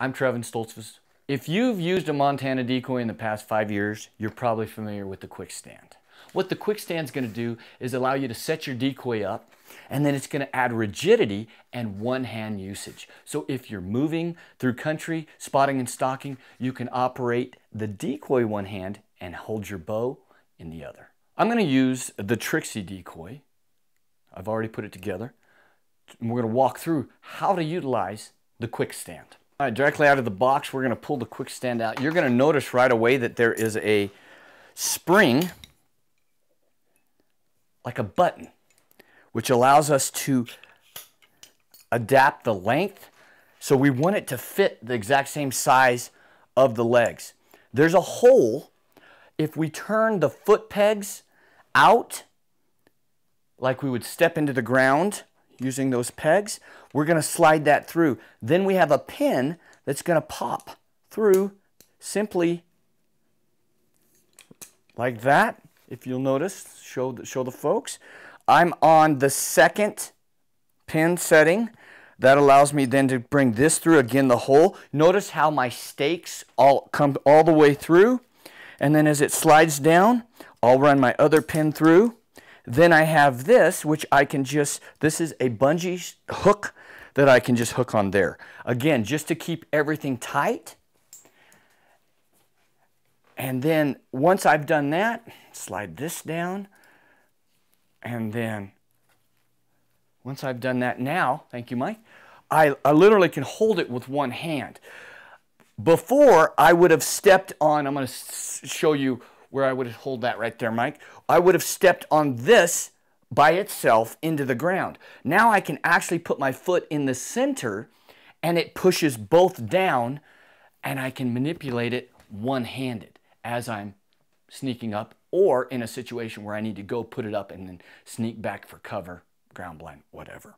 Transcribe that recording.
I'm Trevin Stoltzfus. If you've used a Montana decoy in the past five years, you're probably familiar with the quick stand. What the quick stand is going to do is allow you to set your decoy up and then it's going to add rigidity and one hand usage. So if you're moving through country, spotting and stalking, you can operate the decoy one hand and hold your bow in the other. I'm going to use the Trixie decoy. I've already put it together. And we're going to walk through how to utilize the quick stand. All right, directly out of the box, we're going to pull the quick stand out. You're going to notice right away that there is a spring, like a button, which allows us to adapt the length. So we want it to fit the exact same size of the legs. There's a hole. If we turn the foot pegs out, like we would step into the ground, using those pegs. We're going to slide that through. Then we have a pin that's going to pop through simply like that. If you'll notice, show the, show the folks. I'm on the second pin setting. That allows me then to bring this through again the hole. Notice how my stakes all come all the way through. And then as it slides down, I'll run my other pin through then I have this, which I can just, this is a bungee hook that I can just hook on there. Again, just to keep everything tight. And then once I've done that, slide this down. And then once I've done that now, thank you, Mike, I, I literally can hold it with one hand. Before, I would have stepped on, I'm going to show you where I would hold that right there, Mike. I would have stepped on this by itself into the ground. Now I can actually put my foot in the center and it pushes both down and I can manipulate it one-handed as I'm sneaking up or in a situation where I need to go put it up and then sneak back for cover, ground blind, whatever.